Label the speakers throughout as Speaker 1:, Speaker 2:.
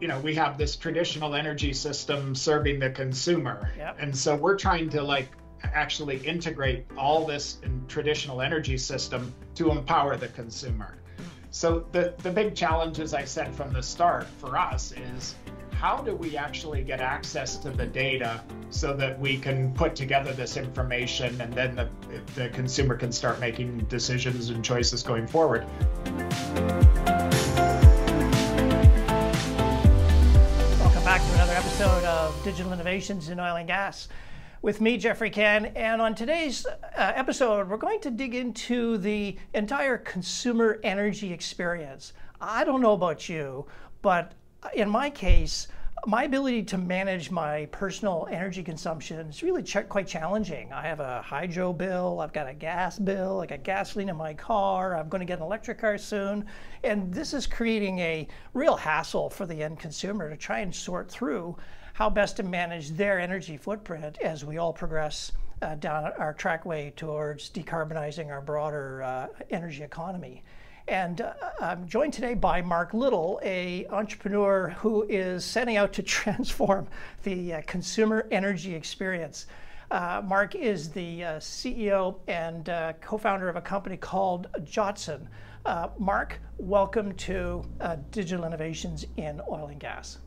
Speaker 1: you know we have this traditional energy system serving the consumer.
Speaker 2: Yep.
Speaker 1: and so we're trying to like actually integrate all this in traditional energy system to empower the consumer. So the the big challenge as i said from the start for us is how do we actually get access to the data so that we can put together this information and then the, the consumer can start making decisions and choices going forward
Speaker 2: Digital Innovations in Oil and Gas with me, Geoffrey Cann. And on today's uh, episode, we're going to dig into the entire consumer energy experience. I don't know about you, but in my case, my ability to manage my personal energy consumption is really ch- quite challenging. I have a hydro bill, I've got a gas bill, I got gasoline in my car, I'm going to get an electric car soon, and this is creating a real hassle for the end consumer to try and sort through how best to manage their energy footprint as we all progress uh, down our trackway towards decarbonizing our broader uh, energy economy. And uh, I'm joined today by Mark Little, a entrepreneur who is setting out to transform the uh, consumer energy experience. Uh, Mark is the uh, CEO and uh, co-founder of a company called Jotson. Uh, Mark, welcome to uh, Digital Innovations in Oil and Gas.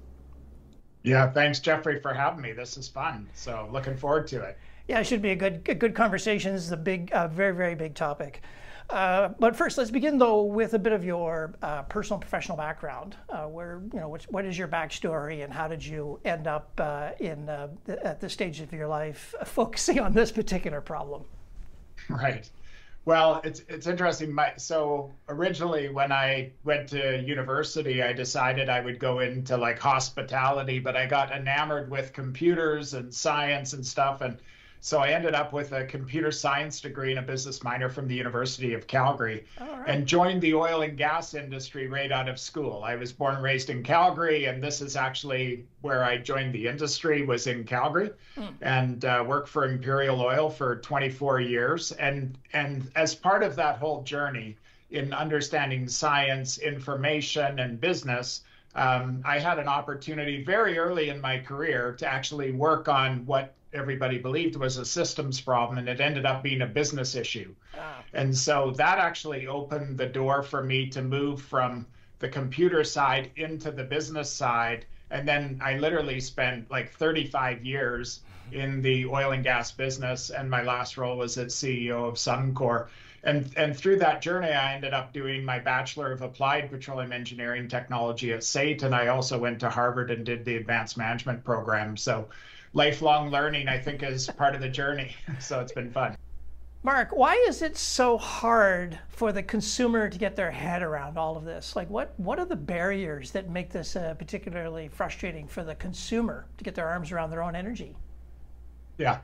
Speaker 1: Yeah, thanks, Geoffrey, for having me. This is fun. So looking forward to it.
Speaker 2: Yeah, it should be a good, a good conversation. This is a big, uh, very, very big topic. Uh, but first, let's begin though with a bit of your uh, personal and professional background. Uh, where you know, what, what is your backstory, and how did you end up uh, in uh, the, at this stage of your life focusing on this particular problem?
Speaker 1: Right. Well, it's it's interesting. My so originally when I went to university, I decided I would go into like hospitality, but I got enamored with computers and science and stuff, and so I ended up with a computer science degree and a business minor from the University of Calgary,
Speaker 2: right.
Speaker 1: and joined the oil and gas industry right out of school. I was born and raised in Calgary, and this is actually where I joined the industry was in Calgary, and uh, worked for Imperial Oil for 24 years. And and as part of that whole journey in understanding science, information, and business. Um, I had an opportunity very early in my career to actually work on what everybody believed it was a systems problem, and it ended up being a business issue.
Speaker 2: Ah,
Speaker 1: And so that actually opened the door for me to move from the computer side into the business side. And then I literally spent like 35 years in the oil and gas business. And my last role was as CEO of Suncor. And, and through that journey, I ended up doing my Bachelor of Applied Petroleum Engineering Technology at SAIT. And I also went to Harvard and did the Advanced Management program. So lifelong learning, I think, is part of the journey. So it's been fun.
Speaker 2: Mark, why is it so hard for the consumer to get their head around all of this? Like, what what are the barriers that make this uh, particularly frustrating for the consumer to get their arms around their own energy?
Speaker 1: Yeah.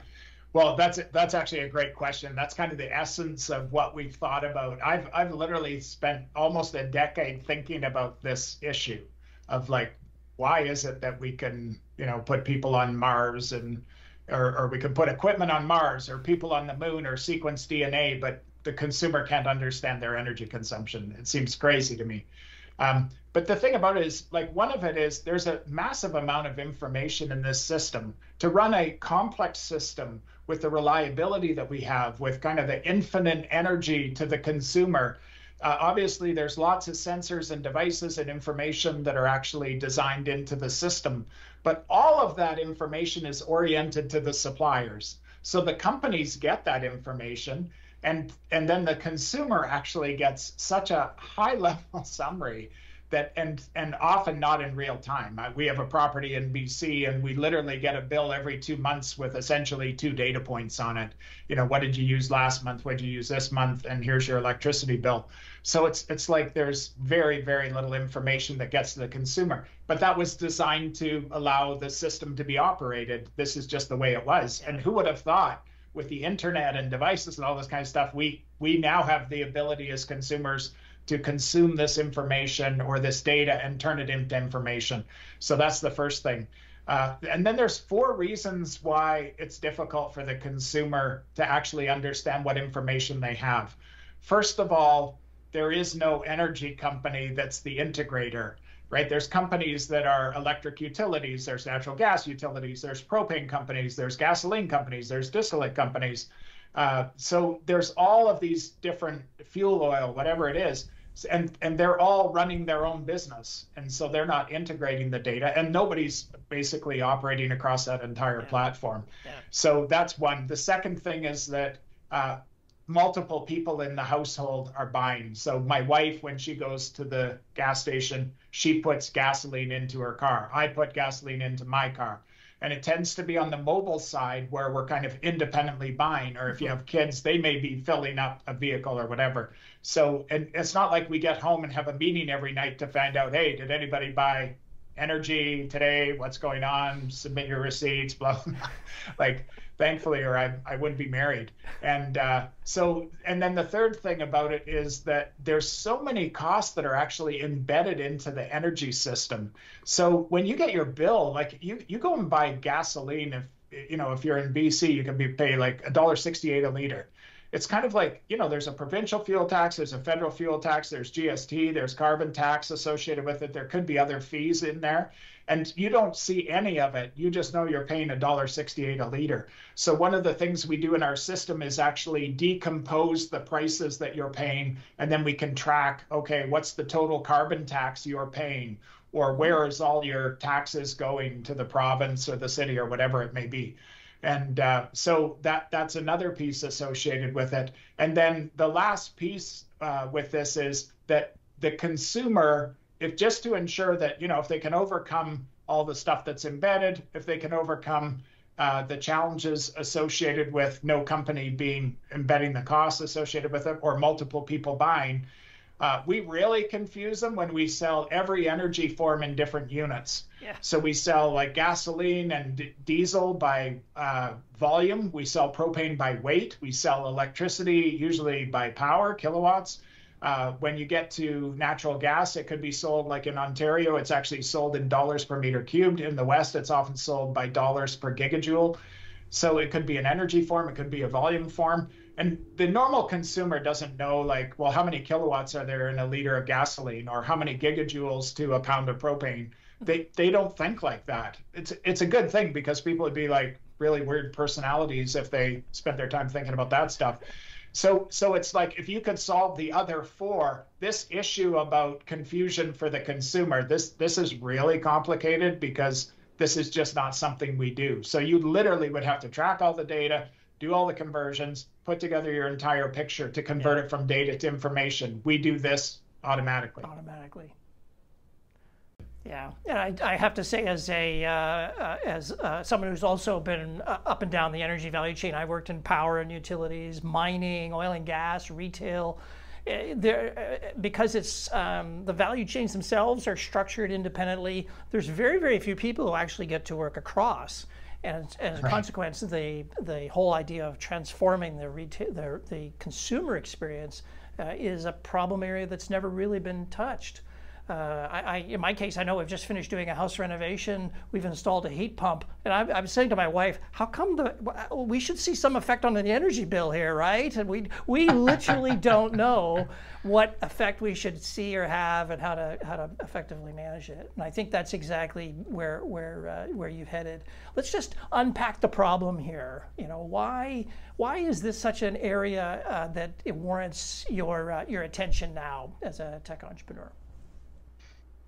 Speaker 1: Well, that's that's actually a great question. That's kind of the essence of what we've thought about. I've I've literally spent almost a decade thinking about this issue of like why is it that we can, you know, put people on Mars and or, or we can put equipment on Mars or people on the moon or sequence DNA, but the consumer can't understand their energy consumption. It seems crazy to me. Um, but the thing about it is, like, one of it is there's a massive amount of information in this system. To run a complex system with the reliability that we have, with kind of the infinite energy to the consumer, uh, obviously there's lots of sensors and devices and information that are actually designed into the system. But all of that information is oriented to the suppliers. So the companies get that information and and then the consumer actually gets such a high level summary that and and often not in real time. Uh, We have a property in BC and we literally get a bill every 2 months with essentially two data points on it. You know, what did you use last month? What did you use this month? And here's your electricity bill. So it's it's like there's very very little information that gets to the consumer. But that was designed to allow the system to be operated. This is just the way it was. And who would have thought with the internet and devices and all this kind of stuff, we we now have the ability as consumers to consume this information or this data and turn it into information. So that's the first thing. Uh, and then there's four reasons why it's difficult for the consumer to actually understand what information they have. First of all, there is no energy company that's the integrator right? There's companies that are electric utilities, there's natural gas utilities, there's propane companies, there's gasoline companies, there's distillate companies. Uh, so there's all of these different fuel oil, whatever it is, and and they're all running their own business, and so they're not integrating the data, and nobody's basically operating across that entire yeah. platform. Yeah. So that's one. The second thing is that uh, multiple people in the household are buying. So my wife, when she goes to the gas station, she puts gasoline into her car. I put gasoline into my car. And it tends to be on the mobile side where we're kind of independently buying, or if you have kids, they may be filling up a vehicle or whatever. So, and it's not like we get home and have a meeting every night to find out, hey, did anybody buy energy today? What's going on? Submit your receipts, blah. like thankfully, or I, I wouldn't be married. And uh, so, and then the third thing about it is that there's so many costs that are actually embedded into the energy system. So when you get your bill, like you, you go and buy gasoline, if you know, if you're in BC, you can be pay like a dollar sixty-eight a liter. It's kind of like, you know, there's a provincial fuel tax, there's a federal fuel tax, there's GST, there's carbon tax associated with it. There could be other fees in there and you don't see any of it. You just know you're paying $1.68 a liter. So one of the things we do in our system is actually decompose the prices that you're paying, and then we can track, okay, what's the total carbon tax you're paying? Or where is all your taxes going to the province or the city or whatever it may be? And uh, so that that's another piece associated with it. And then the last piece uh, with this is that the consumer if just to ensure that you know if they can overcome all the stuff that's embedded, if they can overcome uh, the challenges associated with no company being embedding the costs associated with it or multiple people buying, uh, we really confuse them when we sell every energy form in different units. Yeah. So we sell like gasoline and d- diesel by uh, volume. We sell propane by weight. We sell electricity usually by power, kilowatts. Uh, when you get to natural gas, it could be sold like in Ontario, it's actually sold in dollars per meter cubed. In the West, it's often sold by dollars per gigajoule. So it could be an energy form, it could be a volume form. And the normal consumer doesn't know, like, well, how many kilowatts are there in a liter of gasoline or how many gigajoules to a pound of propane? They, they don't think like that. It's, it's a good thing because people would be like really weird personalities if they spent their time thinking about that stuff. So, so it's like if you could solve the other four, this issue about confusion for the consumer, this this is really complicated because this is just not something we do. So you literally would have to track all the data, do all the conversions, put together your entire picture to convert yeah. it from data to information. We do this automatically.
Speaker 2: Automatically. Yeah, and I, I, have to say, as a uh, uh, as uh, someone who's also been uh, up and down the energy value chain, I worked in power and utilities, mining, oil and gas, retail. Uh, there, uh, because it's um, the value chains themselves are structured independently. There's very very few people who actually get to work across, and as a right. consequence, the the whole idea of transforming the retail the, the consumer experience uh, is a problem area that's never really been touched. Uh, I, I, in my case, I know we've just finished doing a house renovation. We've installed a heat pump, and I'm, I'm saying to my wife, "How come the we should see some effect on the energy bill here, right?" And we we literally don't know what effect we should see or have, and how to how to effectively manage it. And I think that's exactly where where uh, where you've headed. Let's just unpack the problem here. You know, why why is this such an area uh, that it warrants your uh, your attention now as a tech entrepreneur?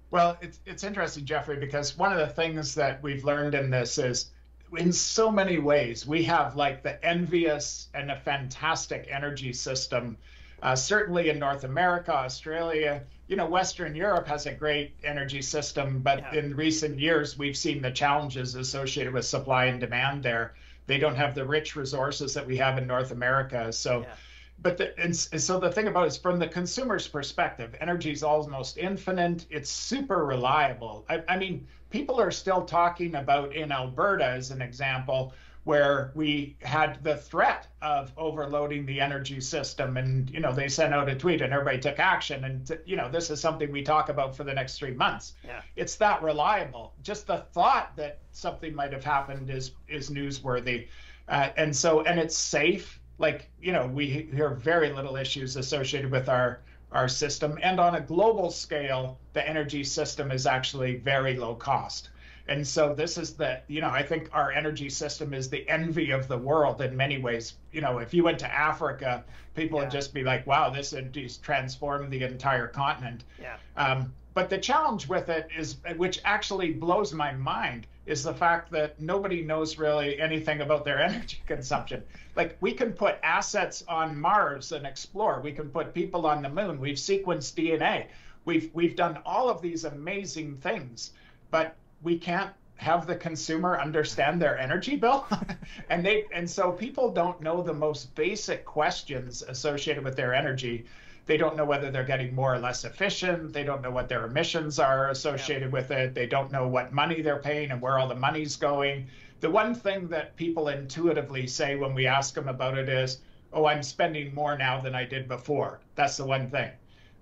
Speaker 1: Well, it's it's interesting, Geoffrey, because one of the things that we've learned in this is in so many ways we have like the envious and a fantastic energy system. Uh, certainly in North America, Australia, you know, Western Europe has a great energy system, but yeah. in recent years we've seen the challenges associated with supply and demand there. They don't have the rich resources that we have in North America. So. Yeah but the, and, so the thing about it is from the consumer's perspective, energy is almost infinite. It's super reliable. I, I, mean, people are still talking about in Alberta, as an example, where we had the threat of overloading the energy system, and you know they sent out a tweet and everybody took action. And you know this is something we talk about for the next three months. Yeah. It's that reliable. Just the thought that something might have happened is is newsworthy, uh, and so and it's safe like you know we hear very little issues associated with our our system. And on a global scale, the energy system is actually very low cost. And so this is the, you know, I think our energy system is the envy of the world in many ways. You know, if you went to Africa, people yeah. would just be like, wow, this has transformed the entire continent.
Speaker 2: Yeah.
Speaker 1: Um, but the challenge with it is, which actually blows my mind, is the fact that nobody knows really anything about their energy consumption. Like we can put assets on Mars and explore. We can put people on the moon. We've sequenced DNA. We've we've done all of these amazing things, but we can't have the consumer understand their energy bill and they and so people don't know the most basic questions associated with their energy they don't know whether they're getting more or less efficient. They don't know what their emissions are associated yeah. with it. They don't know what money they're paying and where all the money's going. The one thing that people intuitively say when we ask them about it is, oh, I'm spending more now than I did before. That's the one thing.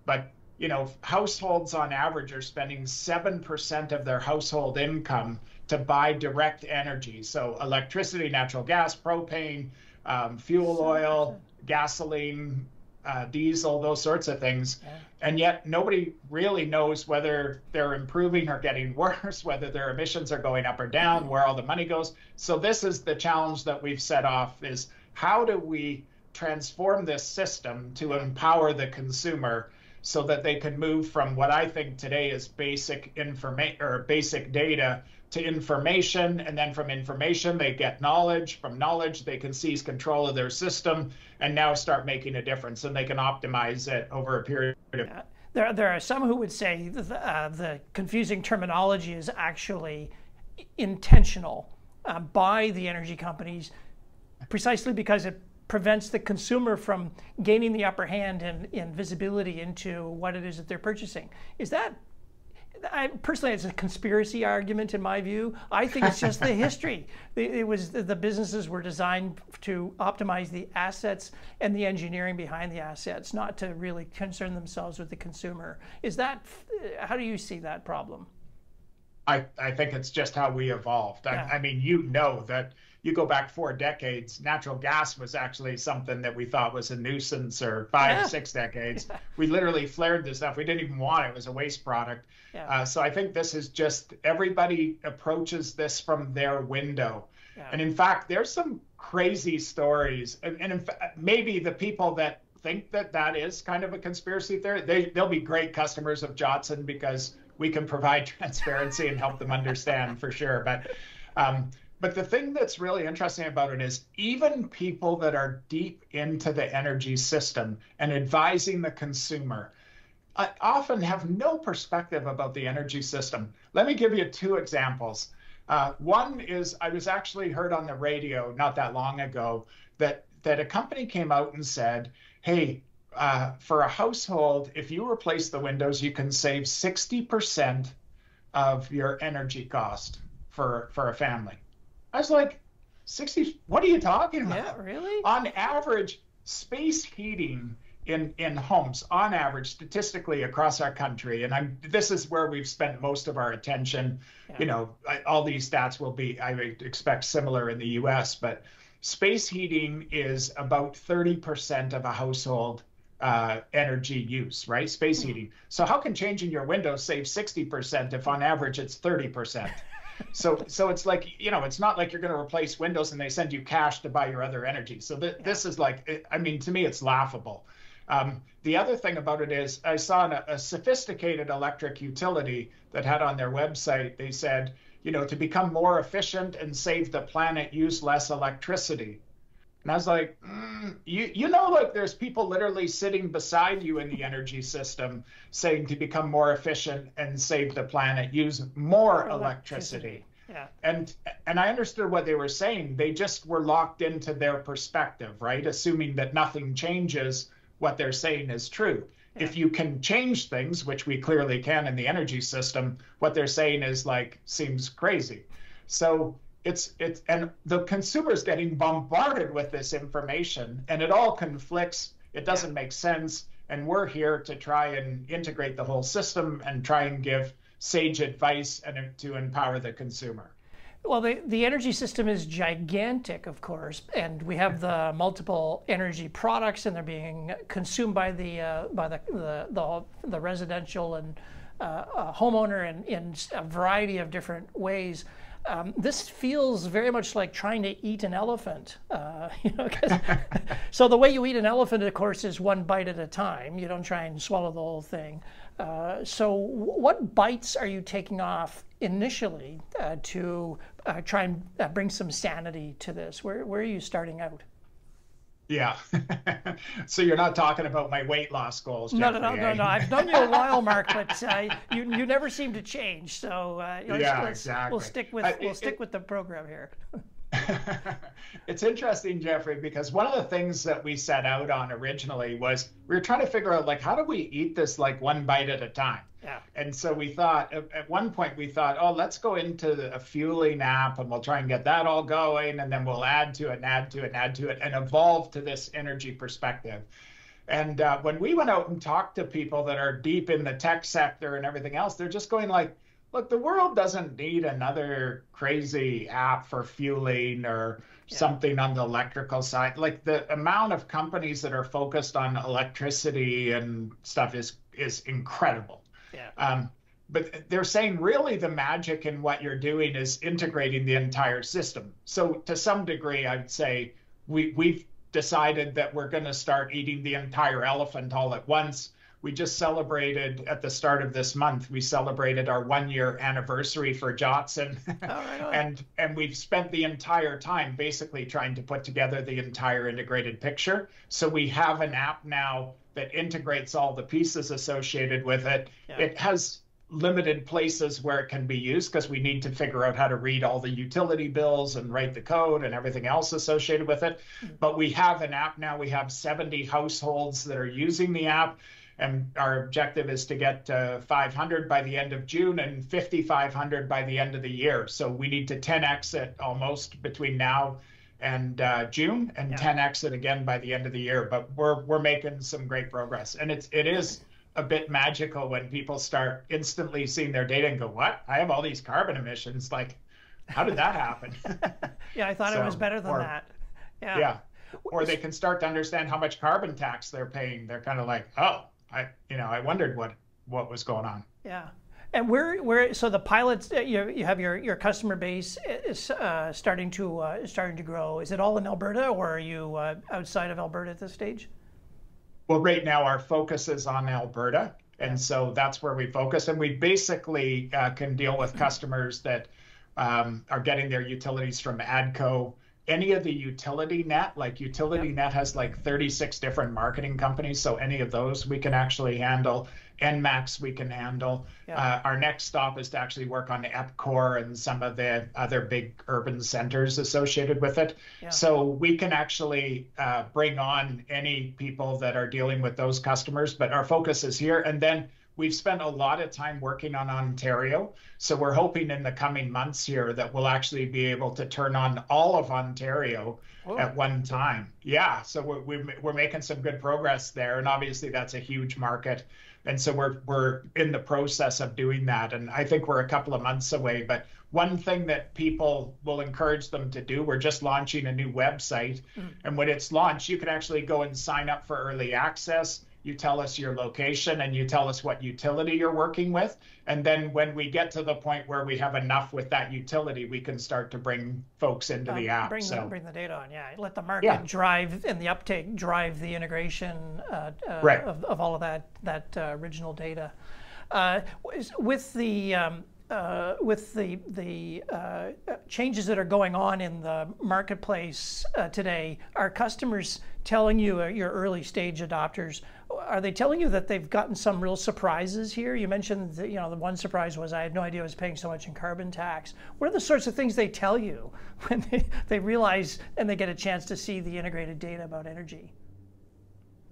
Speaker 1: But you know, households on average are spending 7% of their household income to buy direct energy. So electricity, natural gas, propane, um, fuel oil, gasoline, uh, diesel, those sorts of things. Yeah. And yet nobody really knows whether they're improving or getting worse, whether their emissions are going up or down, where all the money goes. So this is the challenge that we've set off is how do we transform this system to empower the consumer so that they can move from what I think today is basic information or basic data to information, and then from information, they get knowledge. From knowledge, they can seize control of their system and now start making a difference, and they can optimize it over a period of time.
Speaker 2: There, there are some who would say the, uh, the confusing terminology is actually intentional uh, by the energy companies precisely because it prevents the consumer from gaining the upper hand and, and visibility into what it is that they're purchasing. Is that I, personally, it's a conspiracy argument in my view. I think it's just the history. It was the businesses were designed to optimize the assets and the engineering behind the assets, not to really concern themselves with the consumer. Is that how do you see that problem?
Speaker 1: I, I think it's just how we evolved. Yeah. I, I mean, you know that you go back four decades, natural gas was actually something that we thought was a nuisance, or five, yeah. six decades. we literally flared this stuff. We didn't even want it. It was a waste product. Yeah. Uh, so I think this is just everybody approaches this from their window. Yeah. And in fact, there's some crazy stories. And, and in fact, maybe the people that think that that is kind of a conspiracy theory, they, they'll be great customers of Jotson because we can provide transparency and help them understand for sure. But um, but the thing that's really interesting about it is even people that are deep into the energy system and advising the consumer uh, often have no perspective about the energy system. Let me give you two examples. Uh, one is I was actually heard on the radio not that long ago that that a company came out and said, "Hey, uh, for a household, if you replace the windows, you can save 60% of your energy cost for for a family." I was like, 60, what are you talking about?
Speaker 2: Yeah, really?
Speaker 1: On average, space heating in, in homes, on average, statistically across our country, and I'm this is where we've spent most of our attention. Yeah. You know, I, all these stats will be, I expect, similar in the US, but space heating is about 30% of a household uh, energy use, right? Space hmm. heating. So how can changing your windows save 60% if on average it's 30%? so so it's like you know it's not like you're going to replace windows and they send you cash to buy your other energy. So th- this is like i mean to me it's laughable. Um, the other thing about it is i saw an, a sophisticated electric utility that had on their website they said you know to become more efficient and save the planet use less electricity and I was like, mm, you you know, like there's people literally sitting beside you in the energy system saying to become more efficient and save the planet, use more electricity.
Speaker 2: electricity. Yeah.
Speaker 1: And and I understood what they were saying. They just were locked into their perspective, right? Assuming that nothing changes, what they're saying is true. Yeah. If you can change things, which we clearly can in the energy system, what they're saying is like seems crazy. So it's it's and the consumer's getting bombarded with this information and it all conflicts. It doesn't make sense. And we're here to try and integrate the whole system and try and give sage advice and to empower the consumer.
Speaker 2: Well, the, the energy system is gigantic, of course, and we have the multiple energy products, and they're being consumed by the uh, by the, the the, the residential and uh, uh, homeowner in, in a variety of different ways. Um, this feels very much like trying to eat an elephant. Uh, you know, so the way you eat an elephant, of course, is one bite at a time. You don't try and swallow the whole thing. Uh, so, what bites are you taking off initially uh, to uh, try and uh, bring some sanity to this? Where, where are you starting out?
Speaker 1: Yeah. so you're not talking about my weight loss goals,
Speaker 2: No,
Speaker 1: Geoffrey,
Speaker 2: no, no, no,
Speaker 1: eh?
Speaker 2: no. I've known you a while, Mark, but uh, you you never seem to change. So uh, you know,
Speaker 1: Yeah,
Speaker 2: let's-
Speaker 1: exactly.
Speaker 2: we'll stick with
Speaker 1: I-
Speaker 2: we'll
Speaker 1: it-
Speaker 2: stick with the program here.
Speaker 1: it's interesting, Geoffrey, because one of the things that we set out on originally was we were trying to figure out like how do we eat this like one bite at a time.
Speaker 2: Yeah.
Speaker 1: And so we thought at one point we thought, oh, let's go into a fueling app and we'll try and get that all going, and then we'll add to it and add to it and add to it and evolve to this energy perspective. And uh, when we went out and talked to people that are deep in the tech sector and everything else, they're just going like, look, the world doesn't need another crazy app for fueling or
Speaker 2: Yeah.
Speaker 1: something on the electrical side. Like the amount of companies that are focused on electricity and stuff is is incredible.
Speaker 2: Yeah.
Speaker 1: Um, but they're saying really the magic in what you're doing is integrating the entire system. So to some degree, I'd say we we've decided that we're going to start eating the entire elephant all at once. We just celebrated at the start of this month. We celebrated our one year anniversary for Jotson.
Speaker 2: All right, on.
Speaker 1: and and we've spent the entire time basically trying to put together the entire integrated picture so we have an app now that integrates all the pieces associated with it
Speaker 2: Yeah.
Speaker 1: it has limited places where it can be used because we need to figure out how to read all the utility bills and write the code and everything else associated with it hmm. but we have an app now we have 70 households that are using the app and our objective is to get uh, 500 by the end of June and 5,500 by the end of the year. So we need to 10x it almost between now and uh, June, and
Speaker 2: Yeah.
Speaker 1: 10x it again by the end of the year. But we're we're making some great progress, and it's it is a bit magical when people start instantly seeing their data and go, "What? I have all these carbon emissions. Like, how did that happen?"
Speaker 2: Yeah, I thought it was better than
Speaker 1: or-
Speaker 2: that. Yeah.
Speaker 1: yeah. Or they can start to understand how much carbon tax they're paying. They're kind of like, "Oh, I you know I wondered what what was going on."
Speaker 2: Yeah. And where, where, so the pilots, uh, you, you have your, your customer base is uh, starting to uh, starting to grow. Is it all in Alberta, or are you uh, outside of Alberta at this stage?
Speaker 1: Well, right now our focus is on Alberta, and so that's where we focus. And we basically uh, can deal with customers that um, are getting their utilities from ATCO. Any of the utility net, like utility net has like 36 different marketing companies, so any of those we can actually handle. ENMAX we can handle.
Speaker 2: Yeah.
Speaker 1: Uh, our next stop is to actually work on EPCOR and some of the other big urban centers associated with it.
Speaker 2: Yeah.
Speaker 1: So we can actually uh, bring on any people that are dealing with those customers, but our focus is here. And then we've spent a lot of time working on Ontario. So we're hoping in the coming months here that we'll actually be able to turn on all of Ontario
Speaker 2: Oh.
Speaker 1: at one time. Yeah, so we're, we're, we're making some good progress there. And obviously, that's a huge market. And so we're, we're in the process of doing that. And I think we're a couple of months away. But one thing that people will encourage them to do, we're just launching a new website. Mm. And when it's launched, you can actually go and sign up for early access. You tell us your location and you tell us what utility you're working with. And then when we get to the point where we have enough with that utility, we can start to bring folks into the app.
Speaker 2: Bring,
Speaker 1: so
Speaker 2: the, bring the data on, yeah. Let the market
Speaker 1: Yeah.
Speaker 2: drive and the uptake drive the integration uh, uh,
Speaker 1: Right.
Speaker 2: of, of all of that that uh, original data. Uh, with the um, uh, with the the uh, changes that are going on in the marketplace uh, today, are customers telling you, uh, your early stage adopters, are they telling you that they've gotten some real surprises here? You mentioned that, you know, the one surprise was I had no idea I was paying so much in carbon tax. What are the sorts of things they tell you when they, they realize and they get a chance to see the integrated data about energy?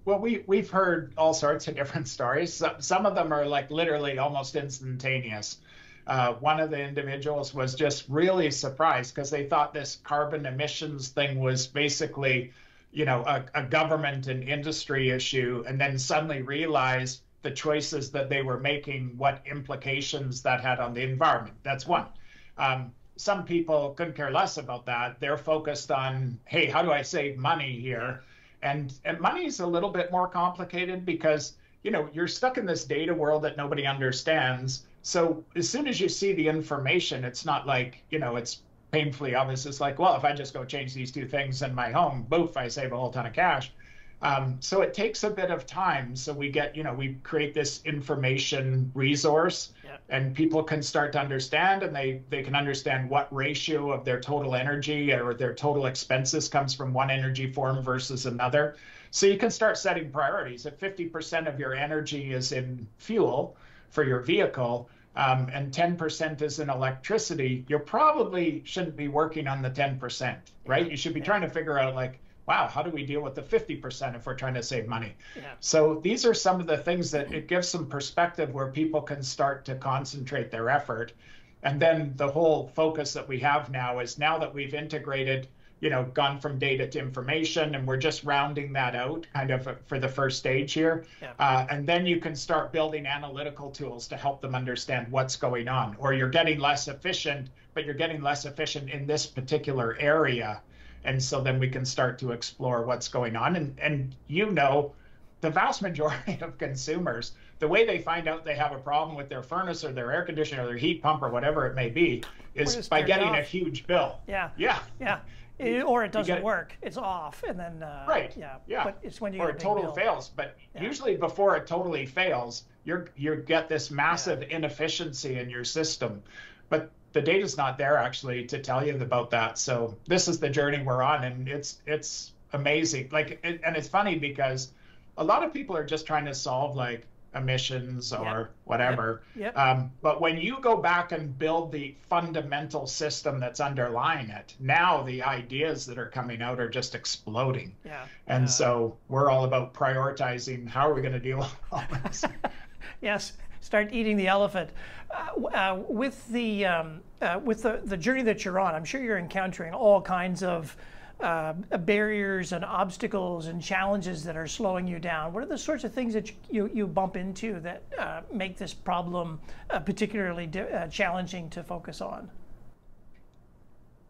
Speaker 1: Well, we we've heard all sorts of different stories. Some, some of them are like literally almost instantaneous. Uh, one of the individuals was just really surprised because they thought this carbon emissions thing was basically, you know, a, a government and industry issue, and then suddenly realize the choices that they were making, what implications that had on the environment. That's one. Um, some people couldn't care less about that. They're focused on, hey, how do I save money here? And and money is a little bit more complicated because you know you're stuck in this data world that nobody understands. So as soon as you see the information, it's not like you know it's painfully obvious. It's like, well, if I just go change these two things in my home, boof, I save a whole ton of cash. Um, so it takes a bit of time. So we get, you know, we create this information resource yeah. and people can start to understand and they, they can understand what ratio of their total energy or their total expenses comes from one energy form versus another. So you can start setting priorities. If 50% of your energy is in fuel for your vehicle, um, and 10% is in electricity, you probably shouldn't be working on the 10%, right? You should be trying to figure out like, wow, how do we deal with the 50% if we're trying to save money? Yeah. So these are some of the things that it gives some perspective where people can start to concentrate their effort. And then the whole focus that we have now is now that we've integrated, you know, gone from data to information, and we're just rounding that out kind of for the first stage here. Yeah. Uh, and then you can start building analytical tools to help them understand what's going on. Or you're getting less efficient, but you're getting less efficient in this particular area and so then we can start to explore what's going on and and you know the vast majority of consumers the way they find out they have a problem with their furnace or their air conditioner or their heat pump or whatever it may be is by getting off. a huge bill
Speaker 2: yeah
Speaker 1: yeah
Speaker 2: yeah it, or it doesn't work it's off and then
Speaker 1: uh, right
Speaker 2: yeah
Speaker 1: yeah
Speaker 2: but it's when you
Speaker 1: or it totally
Speaker 2: bill.
Speaker 1: fails but yeah. usually before it totally fails you're you get this massive yeah. inefficiency in your system but the data's not there actually to tell you about that. So this is the journey we're on, and it's it's amazing. Like, it, and it's funny because a lot of people are just trying to solve like emissions or yep. whatever.
Speaker 2: Yep. Yep.
Speaker 1: Um, but when you go back and build the fundamental system that's underlying it, now the ideas that are coming out are just exploding.
Speaker 2: Yeah.
Speaker 1: And uh, so we're all about prioritizing how are we going to deal with all this.
Speaker 2: yes start eating the elephant. Uh, uh, with the um, uh, with the, the journey that you're on, I'm sure you're encountering all kinds of uh, barriers and obstacles and challenges that are slowing you down. What are the sorts of things that you, you bump into that uh, make this problem uh, particularly challenging to focus on?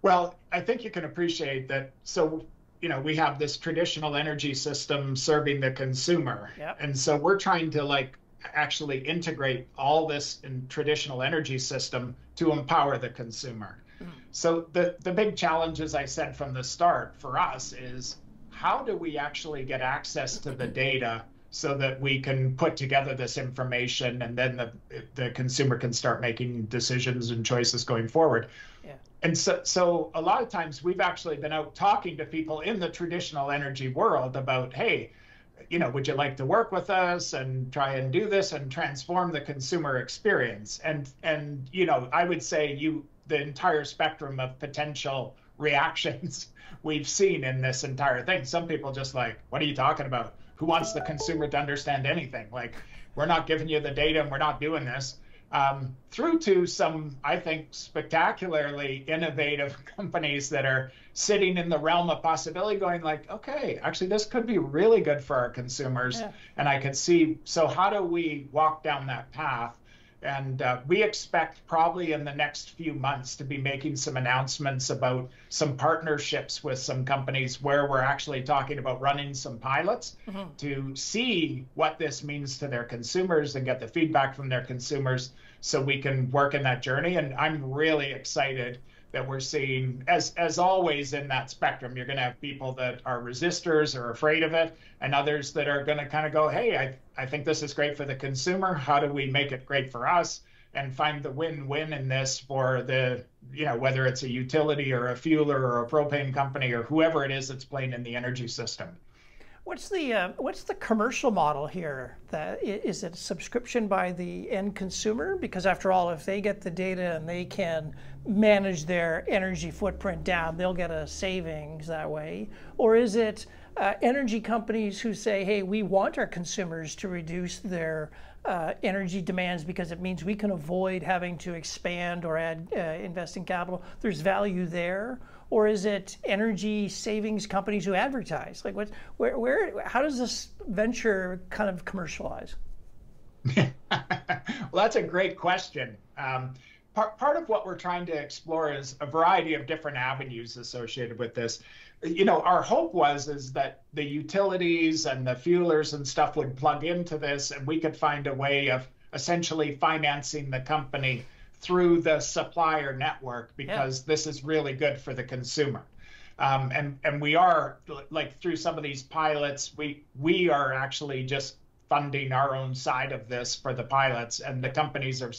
Speaker 1: Well, I think you can appreciate that. So you know we have this traditional energy system serving the consumer
Speaker 2: yep.
Speaker 1: and so we're trying to like actually integrate all this in traditional energy system to empower the consumer. So the the big challenge, as I said from the start, for us is how do we actually get access to the data so that we can put together this information and then the the consumer can start making decisions and choices going forward.
Speaker 2: Yeah.
Speaker 1: And so so a lot of times we've actually been out talking to people in the traditional energy world about, hey, you know, would you like to work with us and try and do this and transform the consumer experience? And and you know, I would say you the entire spectrum of potential reactions we've seen in this entire thing. Some people just like, what are you talking about? Who wants the consumer to understand anything? Like, we're not giving you the data and we're not doing this um, through to some, I think, spectacularly innovative companies that are sitting in the realm of possibility, going like, okay, actually, this could be really good for our consumers. Yeah. And I could see, so how do we walk down that path? And uh, we expect probably in the next few months to be making some announcements about some partnerships with some companies where we're actually talking about running some pilots mm-hmm. to see what this means to their consumers and get the feedback from their consumers so we can work in that journey. And I'm really excited that we're seeing as as always in that spectrum. You're going to have people that are resistors or afraid of it and others that are going to kind of go hey I, I think this is great for the consumer. How do we make it great for us? And find the win-win in this for the you know whether it's a utility or a fueler or a propane company or whoever it is that's playing in the energy system
Speaker 2: What's the uh, what's the commercial model here? That is it subscription by the end consumer? Because after all, if they get the data and they can manage their energy footprint down, they'll get a savings that way. Or is it uh, energy companies who say, "Hey, we want our consumers to reduce their uh, energy demands because it means we can avoid having to expand or add uh, invest in capital. There's value there, or is it energy savings companies who advertise? Like, what, where, where, how does this venture kind of commercialize?
Speaker 1: well, that's a great question. Um, part, part of what we're trying to explore is a variety of different avenues associated with this you know our hope was is that the utilities and the fuelers and stuff would plug into this and we could find a way of essentially financing the company through the supplier network because yeah. this is really good for the consumer um, and and we are like through some of these pilots we we are actually just funding our own side of this for the pilots, and the companies are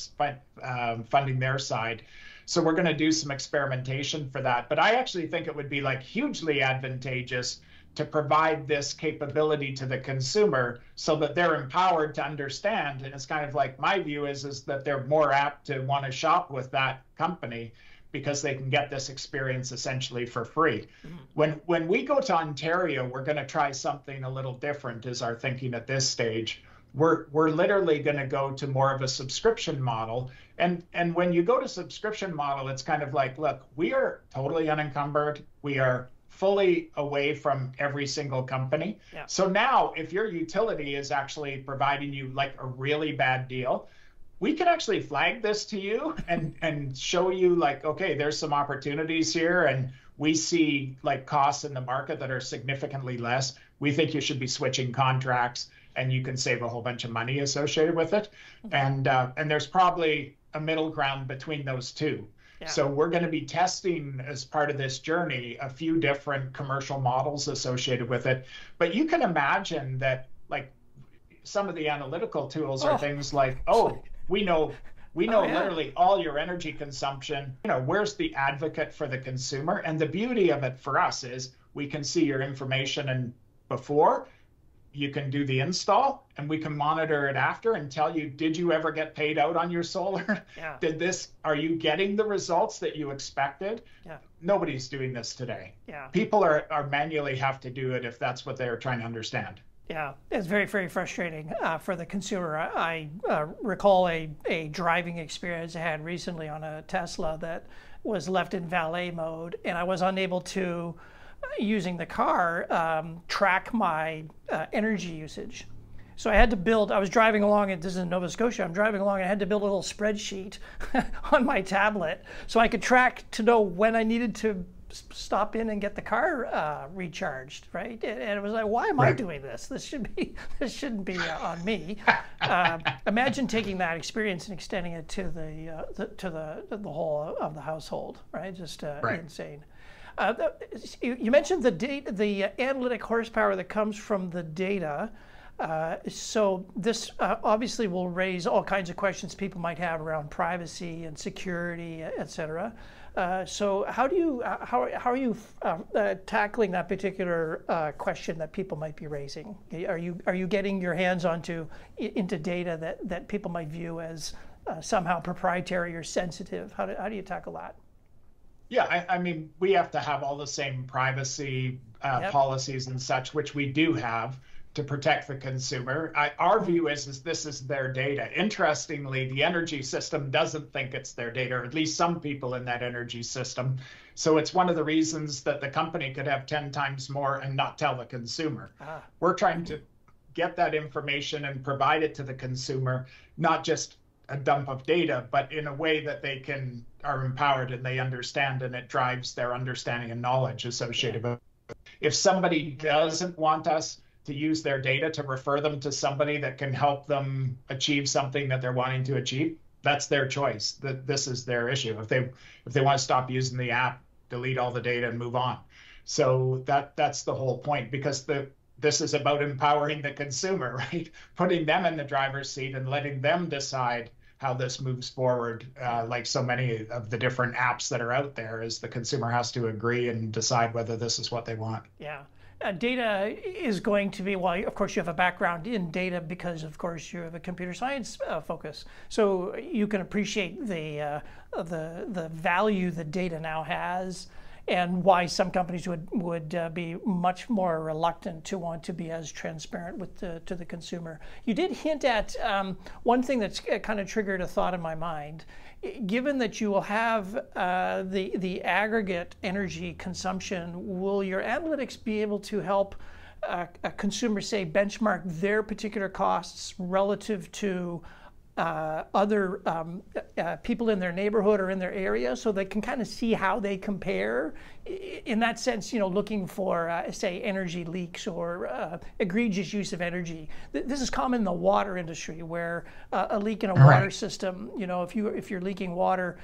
Speaker 1: um, funding their side. So we're going to do some experimentation for that. But I actually think it would be like hugely advantageous to provide this capability to the consumer so that they're empowered to understand and it's kind of like my view is is that they're more apt to want to shop with that company because they can get this experience essentially for free. Mm-hmm. When when we go to Ontario, we're going to try something a little different is our thinking at this stage. We're we're literally going to go to more of a subscription model. And and when you go to subscription model, it's kind of like, look, we are totally unencumbered. We are fully away from every single company. Yeah. So now if your utility is actually providing you like a really bad deal, we can actually flag this to you and and show you like okay there's some opportunities here and we see like costs in the market that are significantly less we think you should be switching contracts and you can save a whole bunch of money associated with it and uh, and there's probably a middle ground between those two yeah. so we're going to be testing as part of this journey a few different commercial models associated with it but you can imagine that like some of the analytical tools are oh. things like oh we know we oh, know oh, yeah. literally all your energy consumption. You know, where's the advocate for the consumer? And the beauty of it for us is we can see your information and before you can do the install and we can monitor it after and tell you did you ever get paid out on your solar yeah. did this are you getting the results that you expected yeah. nobody's doing this today yeah. people are, are manually have to do it if that's what they're trying to understand
Speaker 2: yeah, it's very, very frustrating uh, for the consumer. I, I uh, recall a, a driving experience I had recently on a Tesla that was left in valet mode, and I was unable to, using the car, um, track my uh, energy usage. So I had to build, I was driving along, and this is in Nova Scotia, I'm driving along, and I had to build a little spreadsheet on my tablet so I could track to know when I needed to stop in and get the car uh, recharged, right? And, it was like, why am right. I doing this? This should be this shouldn't be uh, on me. uh, imagine taking that experience and extending it to the, uh, the to the the whole of the household, right? Just uh, right. insane. Uh, you, mentioned the data, the analytic horsepower that comes from the data. Uh, so this uh, obviously will raise all kinds of questions people might have around privacy and security, et cetera. Uh, so how do you uh, how, how are you uh, uh tackling that particular uh, question that people might be raising? Are you are you getting your hands onto into data that, that people might view as somehow proprietary or sensitive? How do, how do you tackle that?
Speaker 1: Yeah, I, I mean, we have to have all the same privacy yep. policies and such, which we do have to protect the consumer. I, our view is, is this is their data. Interestingly, the energy system doesn't think it's their data, or at least some people in that energy system. So it's one of the reasons that the company could have 10 times more and not tell the consumer. Ah. We're trying to get that information and provide it to the consumer, not just a dump of data, but in a way that they can are empowered and they understand and it drives their understanding and knowledge associated yeah. with it. If somebody doesn't want us to use their data to refer them to somebody that can help them achieve something that they're wanting to achieve that's their choice that this is their issue if they if they want to stop using the app delete all the data and move on so that that's the whole point because the this is about empowering the consumer right? Putting them in the driver's seat and letting them decide how this moves forward uh, like so many of the different apps that are out there is the consumer has to agree and decide whether this is what they want.
Speaker 2: Yeah. Uh, data is going to be, well, of course, you have a background in data because, of course, you have a computer science uh, focus. So you can appreciate the, uh, the, the value that data now has and why some companies would, would uh, be much more reluctant to want to be as transparent with the, to the consumer. You did hint at um, one thing that's uh, kind of triggered a thought in my mind given that you will have uh, the, the aggregate energy consumption, will your analytics be able to help a consumer, say, benchmark their particular costs relative to uh, other um, uh, people in their neighborhood or in their area so they can kind of see how they compare. In that sense you know looking for uh, say energy leaks or uh, egregious use of energy. This is common in the water industry where uh, a leak in a right. water system you know if you if you're leaking water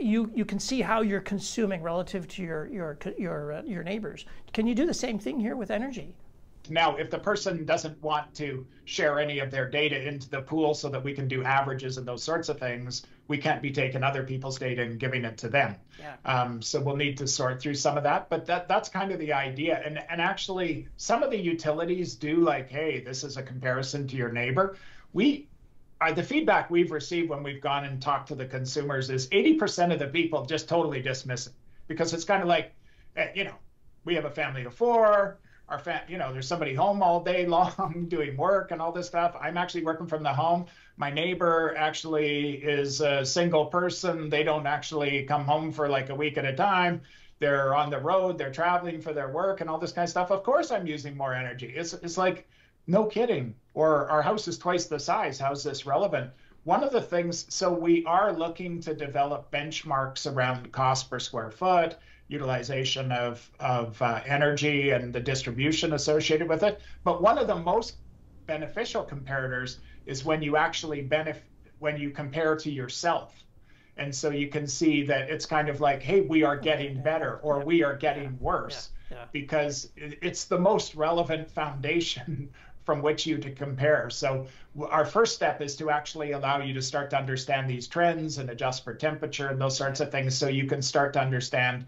Speaker 2: you you can see how you're consuming relative to your your your uh, your neighbors. Can you do the same thing here with energy
Speaker 1: now, if the person doesn't want to share any of their data into the pool so that we can do averages and those sorts of things, we can't be taking other people's data and giving it to them. Yeah. Um, so we'll need to sort through some of that, but that that's kind of the idea. And and actually, some of the utilities do like, hey, this is a comparison to your neighbor. We uh, the feedback we've received when we've gone and talked to the consumers is 80% of the people just totally dismiss it because it's kind of like, eh, you know, we have a family of four our fa- you know there's somebody home all day long doing work and all this stuff. I'm actually working from the home. My neighbor actually is a single person. They don't actually come home for like a week at a time. They're on the road they're traveling for their work and all this kind of stuff. Of course i'm using more energy. It's, it's like no kidding. Or our house is twice the size. How's this relevant? One of the things so we are looking to develop benchmarks around cost per square foot utilization of, of uh, energy and the distribution associated with it. But one of the most beneficial comparators is when you actually benefit when you compare to yourself. And so you can see that it's kind of like, hey, we are getting better or we are getting worse yeah. Yeah. because it's the most relevant foundation from which you to compare. So our first step is to actually allow you to start to understand these trends and adjust for temperature and those sorts of things so you can start to understand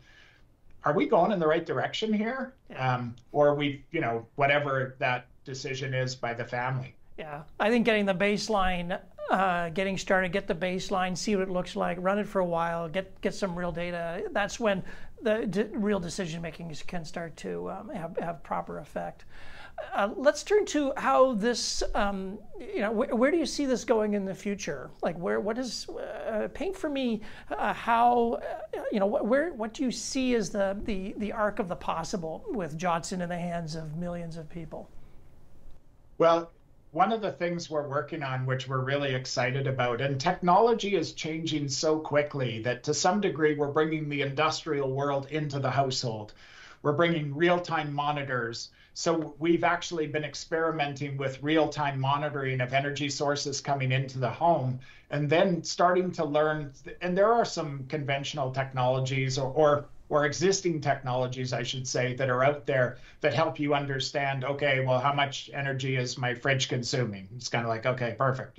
Speaker 1: are we going in the right direction here? Um, or are we, you know, whatever that decision is by the family?
Speaker 2: Yeah, I think getting the baseline, uh, getting started, get the baseline, see what it looks like, run it for a while, get get some real data. That's when the real decision making can start to um, have, have proper effect. Uh, let's turn to how this, um, you know, wh- where do you see this going in the future? Like, where, what is, uh, paint for me uh, how, uh, you know, where, what do you see as the, the, the arc of the possible with Jotson in the hands of millions of people?
Speaker 1: Well, one of the things we're working on, which we're really excited about, and technology is changing so quickly that to some degree we're bringing the industrial world into the household. We're bringing real time monitors so we've actually been experimenting with real-time monitoring of energy sources coming into the home and then starting to learn and there are some conventional technologies or, or or existing technologies, I should say, that are out there that help you understand, okay, well, how much energy is my fridge consuming? It's kind of like, okay, perfect.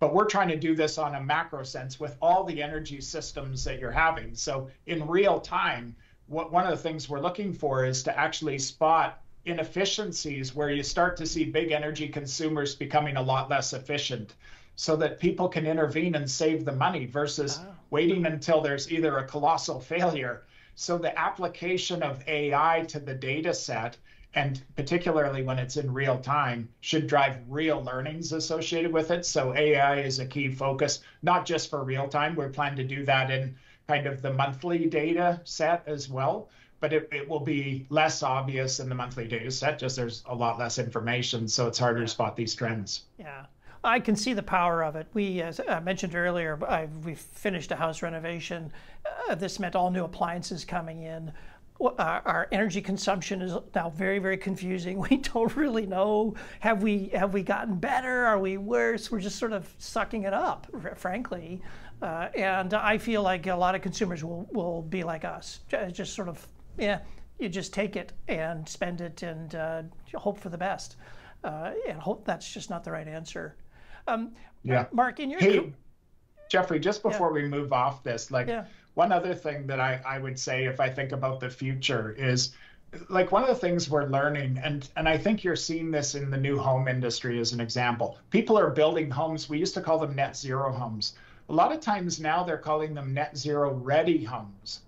Speaker 1: But we're trying to do this on a macro sense with all the energy systems that you're having. So in real time, what one of the things we're looking for is to actually spot inefficiencies where you start to see big energy consumers becoming a lot less efficient so that people can intervene and save the money versus oh. waiting until there's either a colossal failure. So the application of AI to the data set and particularly when it's in real time should drive real learnings associated with it. So AI is a key focus, not just for real time. We're planning to do that in kind of the monthly data set as well but it, it will be less obvious in the monthly data set, just there's a lot less information, so it's harder to spot these trends.
Speaker 2: Yeah. I can see the power of it. We, as I mentioned earlier, we finished a house renovation. Uh, this meant all new appliances coming in. Our, our, energy consumption is now very, very confusing. We don't really know have we have we gotten better? Are we worse? We're just sort of sucking it up, frankly. Uh, and I feel like a lot of consumers will will be like us, just sort of yeah, you just take it and spend it and uh, hope for the best. Uh, and hope that's just not the right answer. Um, yeah. Mark, in your.
Speaker 1: Hey, Geoffrey, just before yeah. we move off this, like yeah. one other thing that I, I would say if I think about the future is like one of the things we're learning and and I think you're seeing this in the new home industry as an example. People are building homes. We used to call them net zero homes. A lot of times now they're calling them net zero ready homes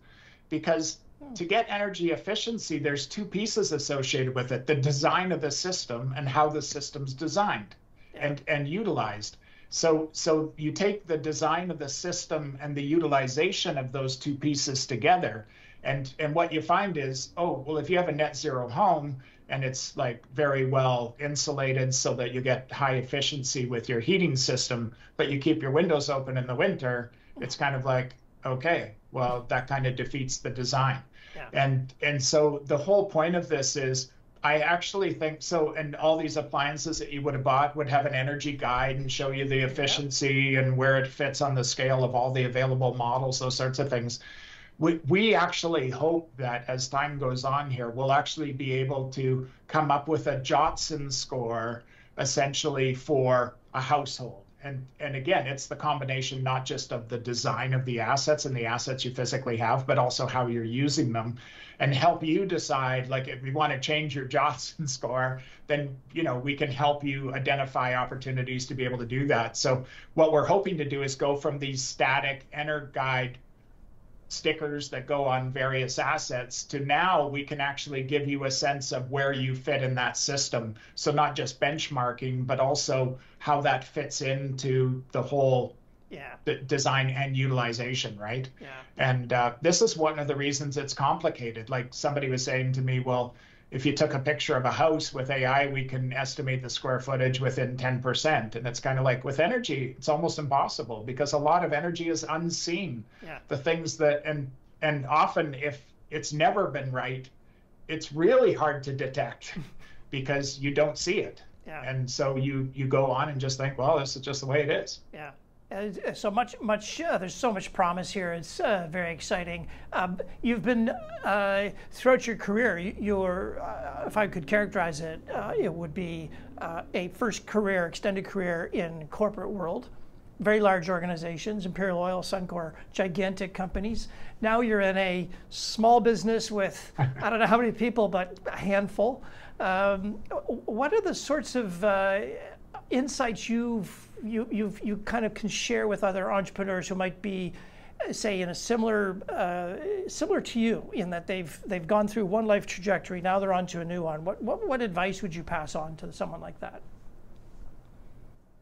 Speaker 1: because to get energy efficiency, there's two pieces associated with it the design of the system and how the system's designed and, and utilized. So, so you take the design of the system and the utilization of those two pieces together. And, and what you find is, oh, well, if you have a net zero home and it's like very well insulated so that you get high efficiency with your heating system, but you keep your windows open in the winter, it's kind of like, okay, well, that kind of defeats the design. Yeah. And and so the whole point of this is I actually think so. And all these appliances that you would have bought would have an energy guide and show you the efficiency and where it fits on the scale of all the available models, those sorts of things. We, we actually hope that as time goes on here, we'll actually be able to come up with a Jotson score essentially for a household and and again it's the combination not just of the design of the assets and the assets you physically have but also how you're using them and help you decide like if you want to change your Jotson score then you know we can help you identify opportunities to be able to do that. So what we're hoping to do is go from these static EnerGuide stickers that go on various assets to now we can actually give you a sense of where you fit in that system. So not just benchmarking, but also how that fits into the whole
Speaker 2: yeah.
Speaker 1: design and utilization, right?
Speaker 2: Yeah.
Speaker 1: And uh, this is one of the reasons it's complicated. Like somebody was saying to me, well, if you took a picture of a house with AI, we can estimate the square footage within 10%. And it's kind of like with energy, it's almost impossible because a lot of energy is unseen.
Speaker 2: Yeah.
Speaker 1: The things that, and, and often if it's never been right, it's really hard to detect because you don't see it.
Speaker 2: Yeah.
Speaker 1: And so you, you go on and just think, well, this is just the way it is.
Speaker 2: Yeah. Uh, so much, much. Uh, there's so much promise here. It's uh, very exciting. Um, you've been uh, throughout your career. Your, uh, if I could characterize it, it would be a first career, extended career in corporate world, very large organizations, Imperial Oil, Suncor, gigantic companies. Now you're in a small business with I don't know how many people, but a handful. Um, what are the sorts of insights you've you you you kind of can share with other entrepreneurs who might be say in a similar uh, similar to you in that they've they've gone through one life trajectory now they're on to a new one. What, what what advice would you pass on to someone like that?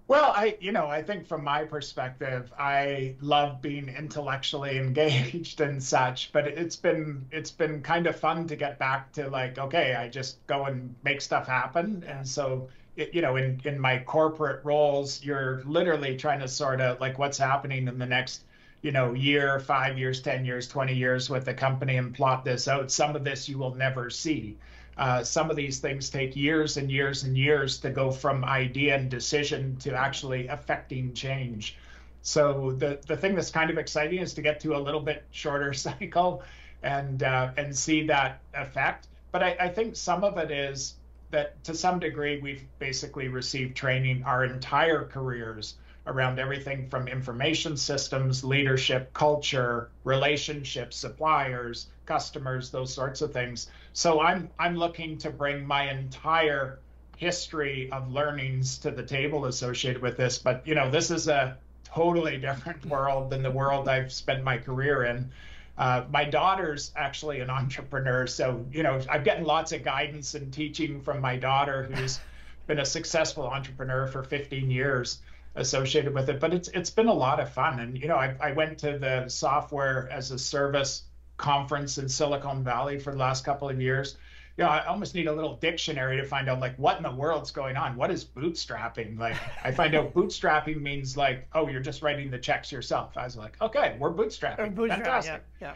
Speaker 1: Well i you know i think from my perspective i love being intellectually engaged and such but it's been it's been kind of fun to get back to like okay i just go and make stuff happen. And so you know, in, in my corporate roles, you're literally trying to sort of like what's happening in the next, you know, year, five years, 10 years, 20 years with the company and plot this out. Some of this you will never see. Uh, some of these things take years and years and years to go from idea and decision to actually affecting change. So the, the thing that's kind of exciting is to get to a little bit shorter cycle and uh, and see that effect. But I, I think some of it is that to some degree we've basically received training our entire careers around everything from information systems, leadership, culture, relationships, suppliers, customers, those sorts of things. So I'm I'm looking to bring my entire history of learnings to the table associated with this. But you know, this is a totally different world than the world I've spent my career in. Uh, my daughter's actually an entrepreneur, so you know I've gotten lots of guidance and teaching from my daughter, who's been a successful entrepreneur for 15 years associated with it. But it's it's been a lot of fun, and you know I, I went to the software as a service conference in Silicon Valley for the last couple of years, you know, I almost need a little dictionary to find out like what in the world's going on. What is bootstrapping? Like I find out bootstrapping means like, oh, you're just writing the checks yourself. I was like, okay, we're bootstrapping. Bootstrap, Fantastic.
Speaker 2: Yeah.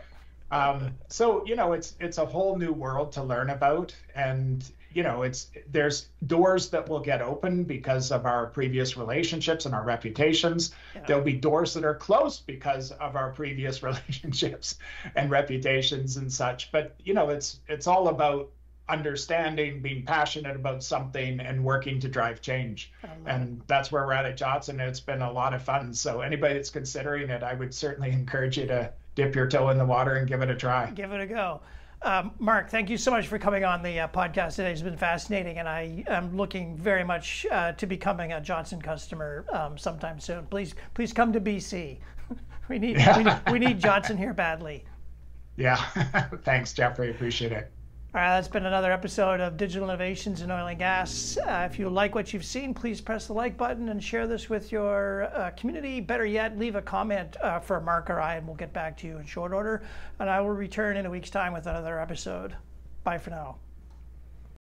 Speaker 1: yeah. Um, so you know, it's it's a whole new world to learn about, and you know, it's there's doors that will get open because of our previous relationships and our reputations. Yeah. There'll be doors that are closed because of our previous relationships and reputations and such. But you know, it's it's all about understanding, being passionate about something, and working to drive change. And that's where we're at at Jotson. It's been a lot of fun. So anybody that's considering it, I would certainly encourage you to dip your toe in the water and give it a try.
Speaker 2: Give it a go. Um, Mark, thank you so much for coming on the uh, podcast today. It's been fascinating, and I am looking very much uh, to becoming a Jotson customer um, sometime soon. Please, please come to BC. we need, we need we need Jotson here badly.
Speaker 1: Yeah, thanks, Geoffrey. Appreciate it.
Speaker 2: All right, that's been another episode of Digital Innovations in Oil and Gas. Uh, if you like what you've seen, please press the like button and share this with your uh, community. Better yet, leave a comment uh, for Mark or I, and we'll get back to you in short order. And I will return in a week's time with another episode. Bye for now.